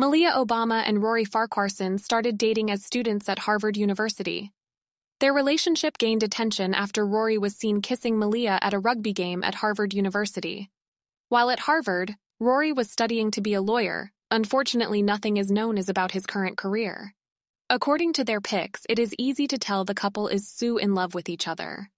Malia Obama and Rory Farquharson started dating as students at Harvard University. Their relationship gained attention after Rory was seen kissing Malia at a rugby game at Harvard University. While at Harvard, Rory was studying to be a lawyer. Unfortunately, nothing is known as about his current career. According to their pics, it is easy to tell the couple is so in love with each other.